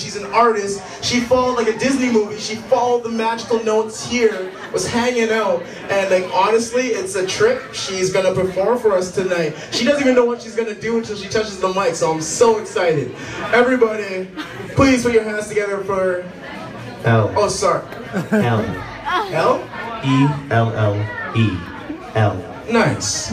She's an artist. She followed like a Disney movie. She followed the magical notes here, was hanging out, and like honestly, it's a trip. She's gonna perform for us tonight. She doesn't even know what she's gonna do until she touches the mic, so I'm so excited. Everybody, please put your hands together for. L. Oh, sorry. L. L? E. L. L. E. L. Nice.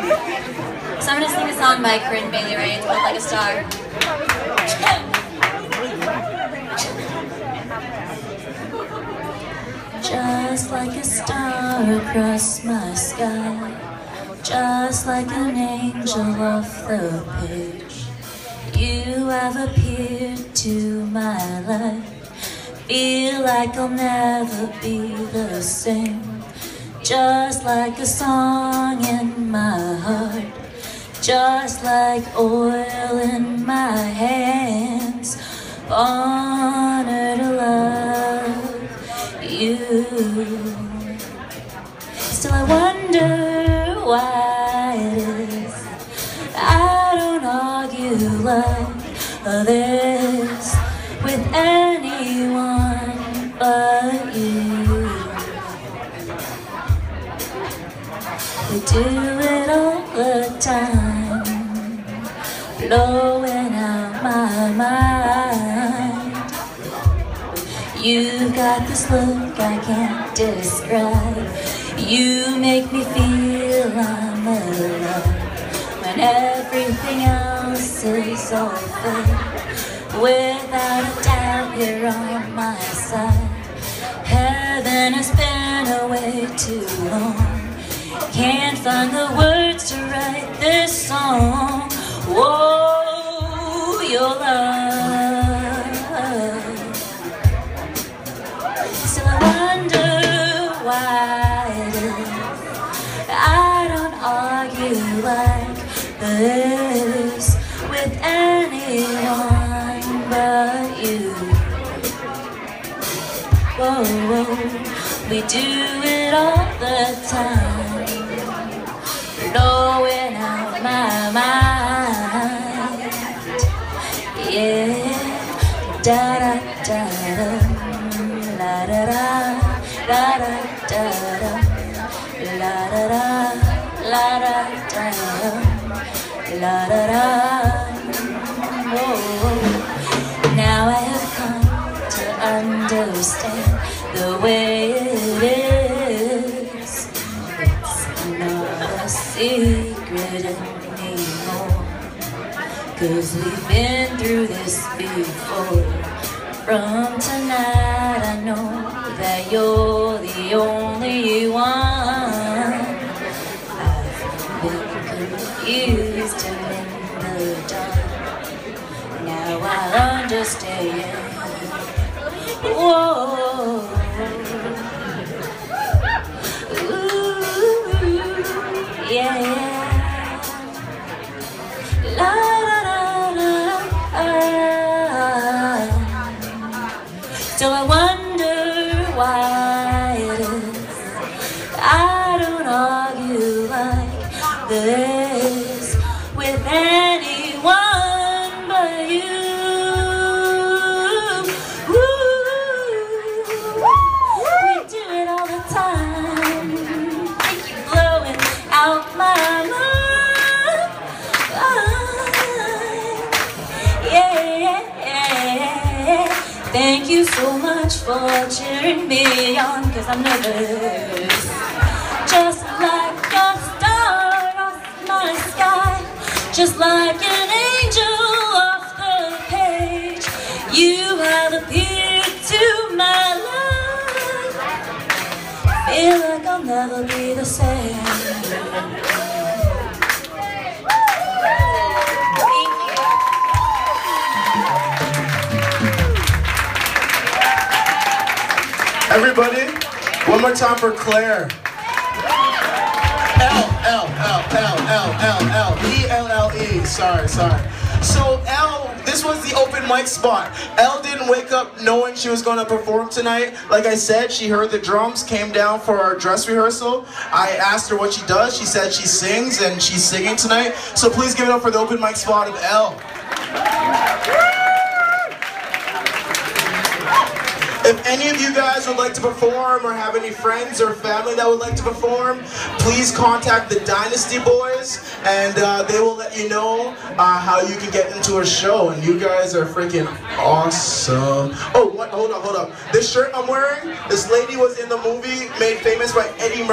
So I'm gonna sing a song by Corinne Bailey Rae. It's called Like a Star. Just like a star across my sky, just like an angel off the page, you have appeared to my life. Feel like I'll never be the same, just like a song in my heart. Just like oil in my hands, honor to love you. Still, I wonder why it is I don't argue like this We do it all the time, blowing out my mind. You got this look I can't describe. You make me feel I'm alive when everything else is fake. Without a doubt, you're on my side. Heaven has been away too long. Can't find the words to write this song. Whoa, your love. Still, I wonder why I don't argue like this with anyone but you. Whoa, whoa, we do it all the time blowing out my mind. Yeah, da da da da, la da da, la da da da, la da da, la da da, la da da. Secret anymore. Cause we've been through this before. From tonight, I know that you're the only one. I've been confused and in the dark. Now I understand. This with anyone but you. We do it all the time. Blowing out my mind. Yeah, thank you so much for cheering me on, cause I'm nervous. Just just like an angel off the page. You have appeared to my life. Feel like I'll never be the same. Everybody, one more time for Claire. L L L L L L L E L Sorry, sorry. So L, this was the open mic spot. L didn't wake up knowing she was going to perform tonight. Like I said, she heard the drums, came down for our dress rehearsal. I asked her what she does. She said she sings, and she's singing tonight. So please give it up for the open mic spot of L. If any of you guys would like to perform or have any friends or family that would like to perform, please contact the Dynasty Boys and uh, they will let you know uh, how you can get into a show. And you guys are freaking awesome. Oh, what? Hold up, hold up. This shirt I'm wearing, this lady was in the movie made famous by Eddie Murphy.